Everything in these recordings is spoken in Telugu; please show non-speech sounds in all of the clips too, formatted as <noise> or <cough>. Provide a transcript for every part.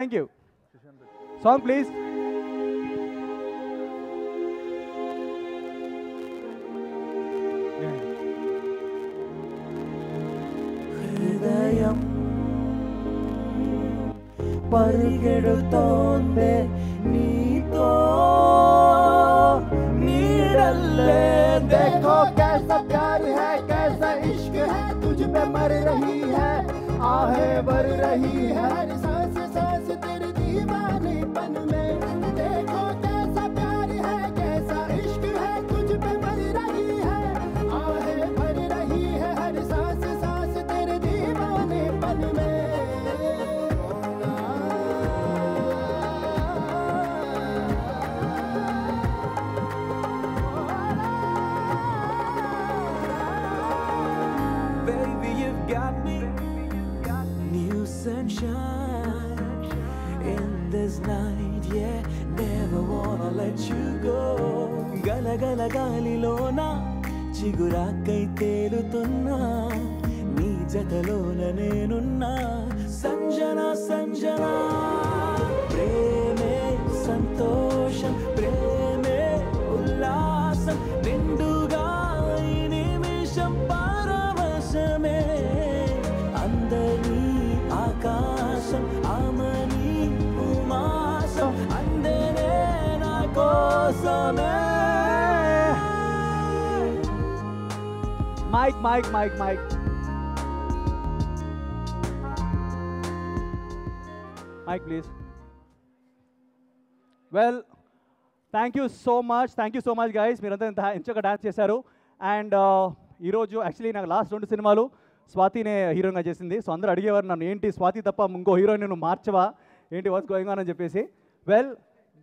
Thank you. Song, please. ഹൃദയം പരുകെടുത്തോന്റെ നീതോ നീടല്ലേ देखो कैसा प्यार है कैसा इश्क है तुझ पे मर रही है आहें भर रही है sunshine in this night, yeah. Never wanna let you go. గల గల గాలిలోన చిగురాకై తేలుతున్నా నీ జతలోన నేనున్నా Sanjana Sanjana mic mic mic mic mic please well thank you so much thank you so much guys మీరంతా ఇంత ఇంచగా డాన్స్ చేశారు. అండ్ ఈరోజు యాక్చువల్లీ నాకు లాస్ట్ రెండు సినిమాలు స్వాతినే హీరోయిన్గా చేసింది. సో అందరూ అడిగేవారు నన్ను ఏంటి స్వాతి తప్ప ఇంకో హీరోయిన్ నేను మార్చవా? ఏంటి వాట్స్ గోయింగ్ ఆన్ అని చెప్పేసి. Well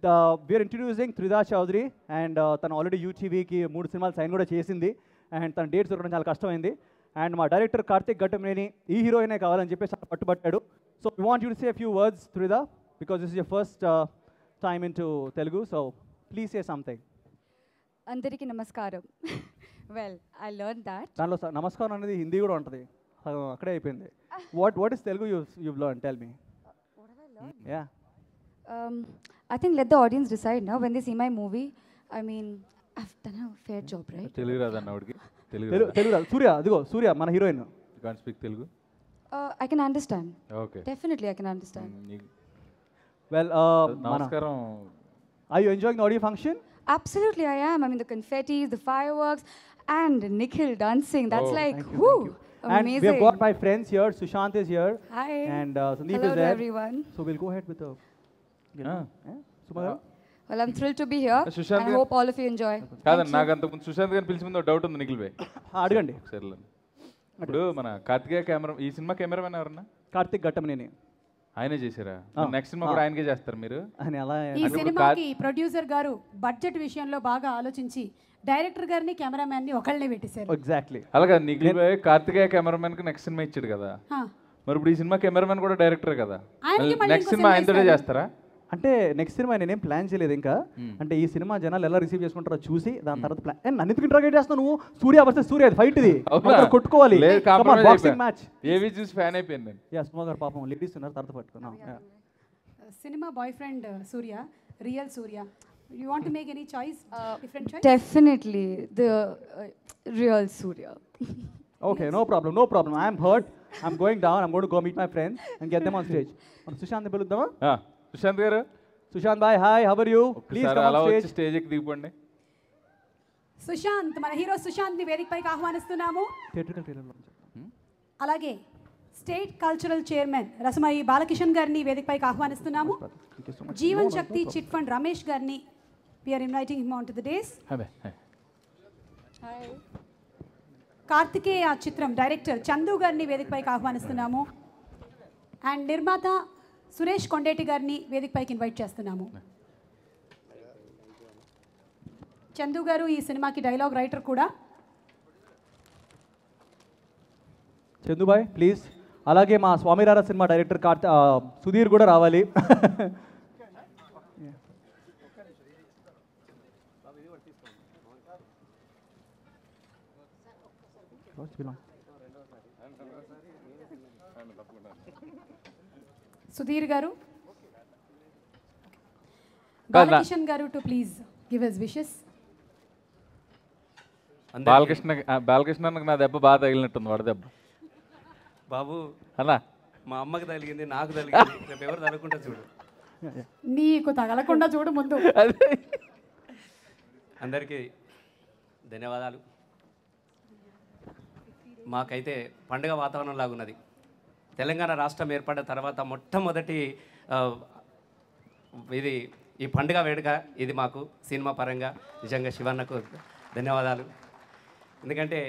the we are introducing Tridha Choudhary. And uh, తను ఆల్రెడీ యూటీవీకి మూడు సినిమాలు సైన్ కూడా చేసింది. అండ్ తన డేట్స్ దొరకడం చాలా కష్టమైంది. అండ్ మా డైరెక్టర్ కార్తిక్ ఘట్టమనేని ఈ హీరోయినే కావాలని చెప్పేసి పట్టుబట్టాడు. So we want you say few words Tridha because this is your first time into Telugu so please say something అందరికీ నమస్కారం. వెల్ ఐ లెర్న్ దాట్ దానిలో నమస్కారం అనేది హిందీ కూడా ఉంటుంది. అక్కడే అయిపోయింది. What what is Telugu you you learn tell me ya I think let the audience decide నా when they see my movie I mean I done a fair job right Telugu రాదన్న ఆవిడకి తెలుగు తెలుగు తెలుగు రాదు. సూర్య అదిగో సూర్య మన heroine can speak Telugu I can understand okay definitely I can understand well మన నమస్కారం I you enjoying the audio function Absolutely, I am. I mean, the confettis, the fireworks, and Nikhil dancing. That's Oh, like, Thank you, whoo, thank you. And we amazing. have got my friends here. Sushant is here. Hi. And uh, Sandeep Hello is to there. everyone. So we'll go ahead with the. You know, Ah. yeah? Sumala? Well, I'm thrilled to be here. Sushant and I hope all of you enjoy. కాదండి నాకు అంత ముందు సుశాంత్ గారిని పిలిచి ముందు డౌట్ ఉంది నిఖిల్ భాయ్ అడగండి. సరేలే. ఇప్పుడు మన కార్తికేయ కెమెరా ఈ సినిమా కెమెరామెన్ ఎవరన్నా? కార్తిక్ ఘట్టమనేని. ఆయనే చేశారా. నెక్స్ట్ సినిమా కూడా ఆయనకే చేస్తారు మీరు? అని అలా ఈ సినిమాకి ప్రొడ్యూసర్ గారు బడ్జెట్ విషయంలో బాగా ఆలోచించి డైరెక్టర్ గారిని కెమెరామ్యాన్ని ఒకళ్ళనే పెట్టేశారు. ఎగ్జాక్ట్లీ అలాగే నిఖిల్ భాయ్ కార్తికేయ కెమెరామెన్కి నెక్స్ట్ సినిమా ఇచ్చాడు కదా. మరి ఇప్పుడు ఈ సినిమా కెమెరామెన్ కూడా డైరెక్టర్ కదా. నెక్స్ట్ సినిమా ఆయనతోనే. చేస్తారా? అంటే నెక్స్ట్ సినిమా నేనేం ప్లాన్ చేయలేదు ఇంకా. అంటే ఈ సినిమా జనాలు ఎలా రిసీవ్ చేసుకుంటారో చూసి దాని తర్వాత ప్లాన్ నన్ను ఎందుకు ఇంట్రాగేట్ చేస్తావు నువ్వు? సూర్య వర్సెస్ సూర్య ఫైట్ ఇది. <laughs> కొట్టుకోవాలి. బాక్సింగ్. మ్యాచ్ ఏవి చూసి ఫ్యాన్ అయిపోయింది యా సుమా గారు పాపం లేడీస్ ఉన్నారు తర్వాత పట్టుకున్నాం. Cinema boyfriend Surya real Surya. You want make any choice different choice the uh, real Surya. Okay no problem no problem I'm hurt I'm going down I'm going go meet my friends and get them on stage మనం Sushant పిలుద్దామా? Sushant garu? Sushant bye hi how are you please అలా ఆన్ వచ్చి దిగిపోండి. సుశాంత్ మన హీరో సుశాంత్ని వేదిక పైకి ఆహ్వానిస్తున్నాము అలాగే state cultural chairman Rasamayi Balakishan గారిని వేదిక పైకి ఆహ్వానిస్తున్నాము జీవన్ శక్తి చిట్ ఫండ్ రమేష్ గారిని we are inviting him onto the dais Karthikeya చిత్రం డైరెక్టర్ చందు గారిని వేదికపైకి ఆహ్వానిస్తున్నాము. అండ్ నిర్మాత సురేష్ కొండేటి గారిని వేదికపైకి ఇన్వైట్ చేస్తున్నాము. చందు గారు ఈ సినిమాకి డైలాగ్ రైటర్ కూడా. చందుబాయ్ ప్లీజ్ అలాగే మా స్వామిరార సినిమా డైరెక్టర్ కార్త సుధీర్ కూడా రావాలి. Sudheer garu. Balakishan garu to please give his wishes Balakrishna ఆ, బాలకృష్ణకి నా దెబ్బ బాగా తగిలినట్టుంది వాడి దెబ్బ. బాబు అన్నా? మా అమ్మకి తగిలింది నాకు తగిలింది రేపు ఎవరు తగలకుండా చూడు. నీకు తగలకుండా చూడు ముందు. అదే. అందరికీ ధన్యవాదాలు. మాకైతే పండుగ వాతావరణం లాగున్నది. తెలంగాణ రాష్ట్రం ఏర్పడిన తర్వాత మొట్టమొదటి ఇది ఈ పండుగ వేడుక ఇది మాకు సినిమా పరంగా నిజంగా శివన్నకు ధన్యవాదాలు. ఎందుకంటే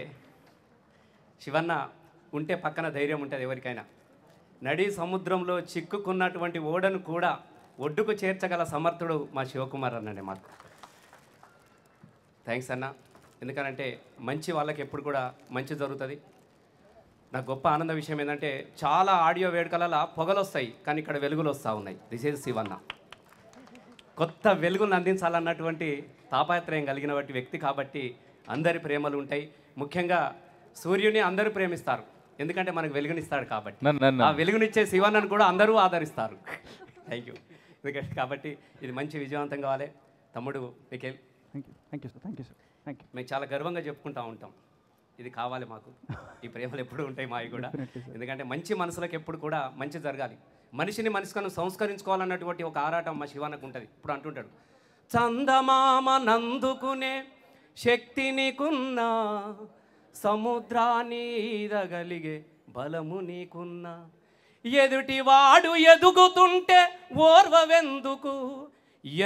శివన్న ఉంటే పక్కన ధైర్యం ఉంటుంది ఎవరికైనా. నడి సముద్రంలో చిక్కుకున్నటువంటి ఓడను కూడా ఒడ్డుకు చేర్చగల సమర్థుడు మా శివకుమార్ అన్నండి మాకు. థ్యాంక్స్ అన్న. ఎందుకనంటే మంచి వాళ్ళకి ఎప్పుడు కూడా మంచి జరుగుతుంది. నాకు గొప్ప ఆనంద విషయం ఏంటంటే చాలా ఆడియో వేడుకలలో పొగలు వస్తాయి కానీ ఇక్కడ వెలుగులు వస్తూ ఉన్నాయి. దిస్ ఈజ్ శివన్న కొత్త వెలుగులను అందించాలన్నటువంటి తాపత్రయం కలిగిన వంటి వ్యక్తి కాబట్టి అందరి ప్రేమలు ఉంటాయి. ముఖ్యంగా సూర్యుని అందరూ ప్రేమిస్తారు. ఎందుకంటే మనకు వెలుగునిస్తాడు కాబట్టి. ఆ వెలుగునిచ్చే శివన్నను కూడా అందరూ ఆదరిస్తారు. థ్యాంక్ యూ ఎందుకంటే కాబట్టి ఇది మంచి విజయవంతం కావాలి. తమ్ముడు Nikhil thank you thank you sir thank you sir thank you మేము చాలా గర్వంగా చెప్పుకుంటా ఉంటాం. ఇది కావాలి మాకు. ఈ ప్రేమలు ఎప్పుడు ఉంటాయి మావి కూడా. ఎందుకంటే మంచి మనసులకు ఎప్పుడు కూడా మంచి జరగాలి. మనిషిని మనిషికను సంస్కరించుకోవాలన్నటువంటి ఒక ఆరాటం మా శివానికి ఉంటుంది. ఇప్పుడు అంటుంటాడు చందమామ నందుకునే శక్తి నీకున్నా సముద్రాన్ని ఈదగలిగే బలము నీకున్నా ఎదుటి వాడు ఎదుగుతుంటే ఓర్వవెందుకు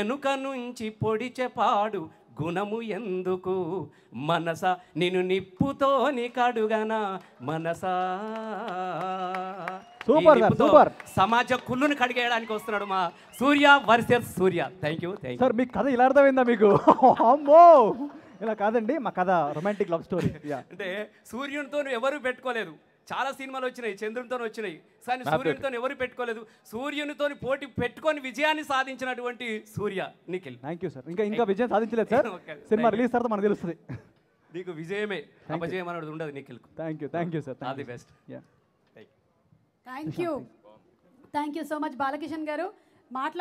ఎనుక నుంచి పొడిచె పాడు గుణము ఎందుకు? మనస నిన్ను నిప్పుతోని కడుగనా? మనసా? నిప్పుతో super. సమాజ కుళ్ళుని కడిగేయడానికి వస్తున్నాడు మా Surya versus Surya. Thank you thank you sir మీ కథ ఇలా అర్థమైందా మీకు? అమ్మో! ఇలా కాదండి మా కథ రొమాంటిక్ లవ్ స్టోరీ అంటే సూర్యునితో ఎవరు పెట్టుకోలేదు. చాలా సినిమాలు వచ్చినాయి చంద్రునితో వచ్చినాయి. కానీ నాతో. సూర్యునితో ఎవరు పెట్టుకోలేదు. సూర్యునితో పోటీ పెట్టుకొని విజయాన్ని సాధించినటువంటి Surya Nikhil. Thank you sir ఇంకా ఇంకా విజయం సాధించలేదు సార్ <laughs> సినిమా. రిలీజ్ తర్వాత మనకు తెలుస్తుంది. నీకు విజయమే అపజయం అనేది ఉండదు Nikhil thank you thank you sir all the best ya thank you thank you so much Balakishan garu. మాట్లా